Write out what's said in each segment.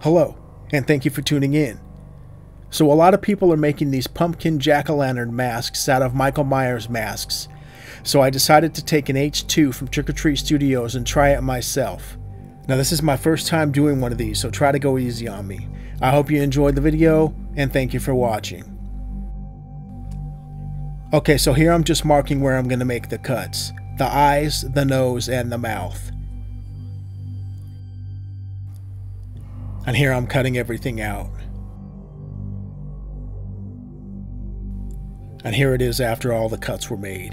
Hello, and thank you for tuning in. So, a lot of people are making these pumpkin jack o' lantern masks out of Michael Myers masks, so I decided to take an H2 from Trick or Treat Studios and try it myself. Now, this is my first time doing one of these, so try to go easy on me. I hope you enjoyed the video, and thank you for watching. Okay, so here I'm just marking where I'm going to make the cuts. The eyes, the nose, and the mouth. And here I'm cutting everything out. And here it is after all the cuts were made.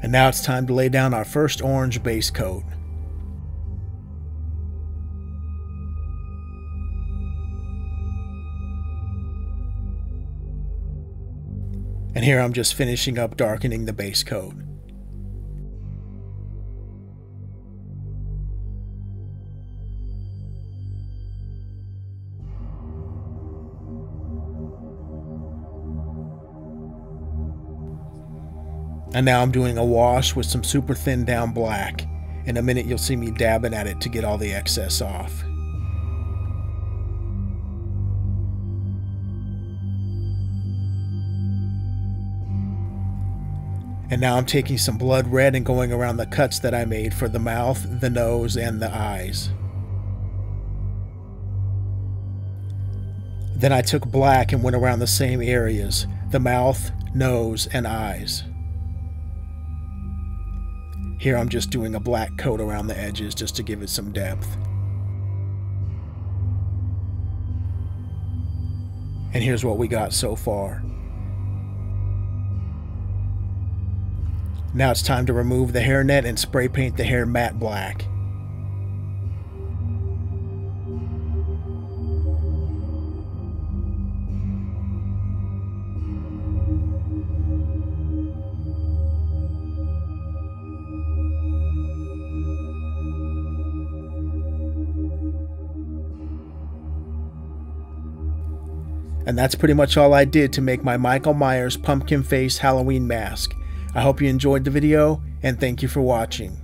And now it's time to lay down our first orange base coat. And here I'm just finishing up darkening the base coat. And now I'm doing a wash with some super thin down black. In a minute you'll see me dabbing at it to get all the excess off. And now I'm taking some blood red and going around the cuts that I made for the mouth, the nose, and the eyes. Then I took black and went around the same areas the mouth, nose, and eyes. Here I'm just doing a black coat around the edges just to give it some depth. And here's what we got so far. Now it's time to remove the hairnet and spray paint the hair matte black. And that's pretty much all I did to make my Michael Myers pumpkin face Halloween mask. I hope you enjoyed the video, and thank you for watching.